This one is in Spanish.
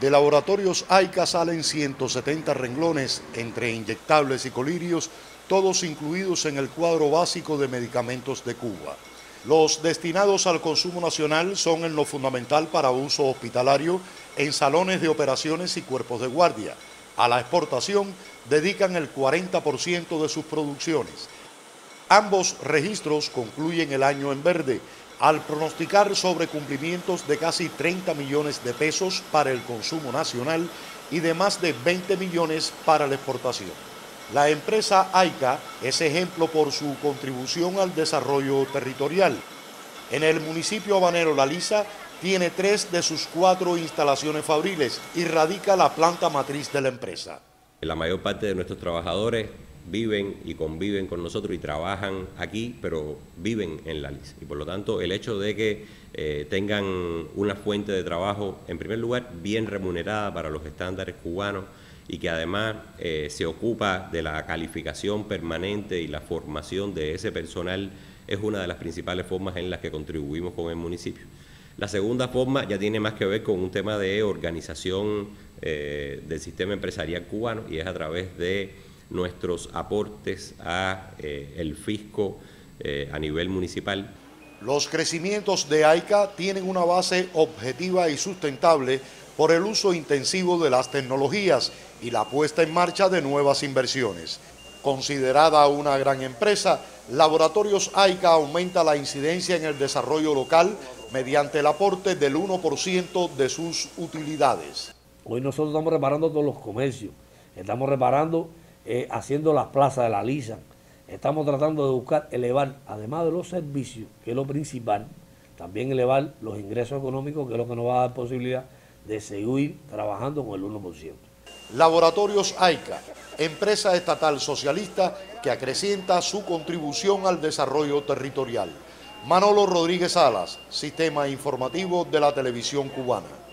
De laboratorios AICA salen 170 renglones entre inyectables y colirios, todos incluidos en el cuadro básico de medicamentos de Cuba. Los destinados al consumo nacional son en lo fundamental para uso hospitalario en salones de operaciones y cuerpos de guardia. A la exportación dedican el 40% de sus producciones. Ambos registros concluyen el año en verde, al pronosticar sobre cumplimientos de casi 30 millones de pesos para el consumo nacional y de más de 20 millones para la exportación. La empresa AICA es ejemplo por su contribución al desarrollo territorial. En el municipio habanero La Lisa tiene tres de sus cuatro instalaciones fabriles y radica la planta matriz de la empresa. La mayor parte de nuestros trabajadores viven y conviven con nosotros y trabajan aquí, pero viven en la LIS. Y por lo tanto, el hecho de que eh, tengan una fuente de trabajo, en primer lugar, bien remunerada para los estándares cubanos y que además eh, se ocupa de la calificación permanente y la formación de ese personal, es una de las principales formas en las que contribuimos con el municipio. La segunda forma ya tiene más que ver con un tema de organización eh, del sistema empresarial cubano y es a través de nuestros aportes a eh, el fisco eh, a nivel municipal. Los crecimientos de AICA tienen una base objetiva y sustentable por el uso intensivo de las tecnologías y la puesta en marcha de nuevas inversiones. Considerada una gran empresa, Laboratorios AICA aumenta la incidencia en el desarrollo local mediante el aporte del 1% de sus utilidades. Hoy nosotros estamos reparando todos los comercios, estamos reparando eh, haciendo las plazas de la lisa. Estamos tratando de buscar elevar, además de los servicios, que es lo principal, también elevar los ingresos económicos, que es lo que nos va a dar posibilidad de seguir trabajando con el 1%. Laboratorios AICA, empresa estatal socialista que acrecienta su contribución al desarrollo territorial. Manolo Rodríguez Salas, Sistema Informativo de la Televisión Cubana.